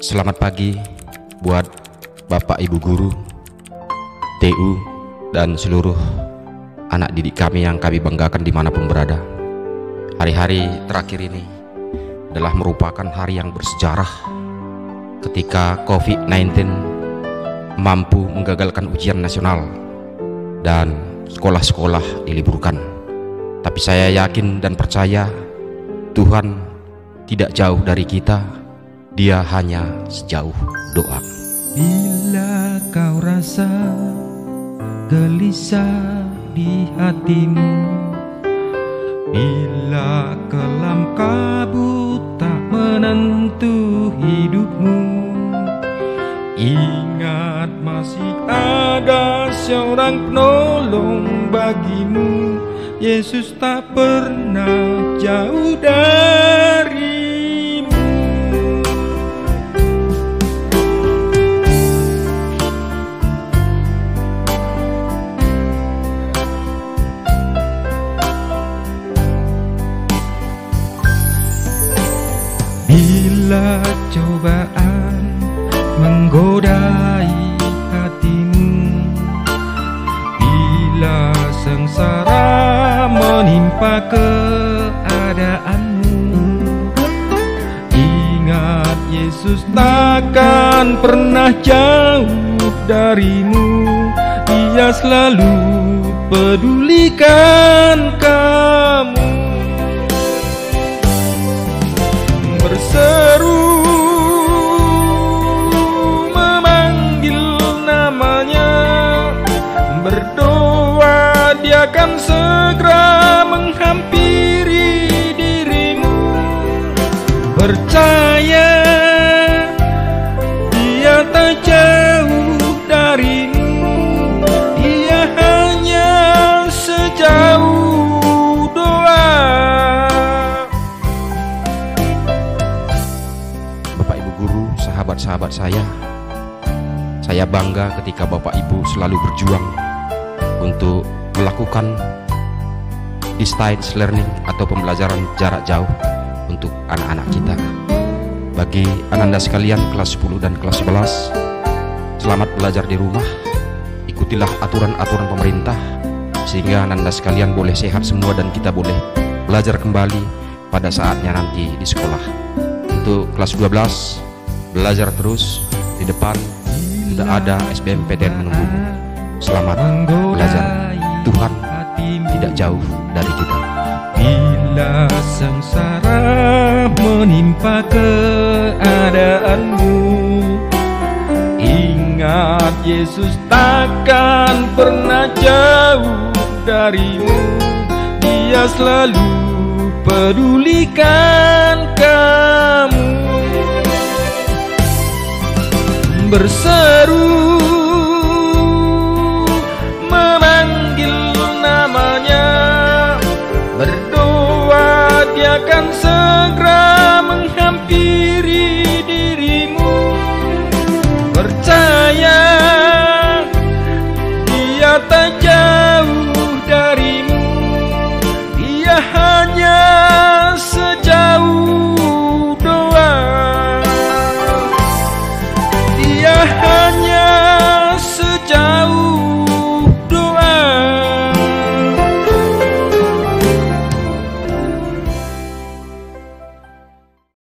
Selamat pagi buat Bapak Ibu Guru, TU, dan seluruh anak didik kami yang kami banggakan di mana pun berada. Hari-hari terakhir ini adalah merupakan hari yang bersejarah ketika COVID-19 mampu menggagalkan ujian nasional dan sekolah-sekolah diliburkan. Tapi saya yakin dan percaya Tuhan tidak jauh dari kita, Dia hanya sejauh doa. Bila kau rasa gelisah di hatimu Bila kelam kabut tak menentu hidupmu Ingat masih ada seorang penolong bagimu Yesus tak pernah jauh darimu Bila cobaan menggodai hatimu Bila sengsara menimpa keadaanmu Ingat Yesus takkan pernah jauh darimu. Dia selalu pedulikan kamu berdoa dia akan segera menghampiri dirimu percaya dia tak jauh darimu dia hanya sejauh doa Bapak Ibu guru, sahabat-sahabat saya. Saya bangga ketika Bapak Ibu selalu berjuang untuk melakukan distance learning atau pembelajaran jarak jauh untuk anak-anak kita. Bagi ananda sekalian kelas 10 dan kelas 11, selamat belajar di rumah. Ikutilah aturan-aturan pemerintah sehingga ananda sekalian boleh sehat semua dan kita boleh belajar kembali pada saatnya nanti di sekolah untuk kelas 12 belajar terus di depan sudah ada SBMPTN menunggu selamat belajar. Tuhan tidak jauh dari kita. Bila sengsara menimpa keadaanmu Ingat Yesus takkan pernah jauh darimu. Dia selalu pedulikan kamu. Berseru concern.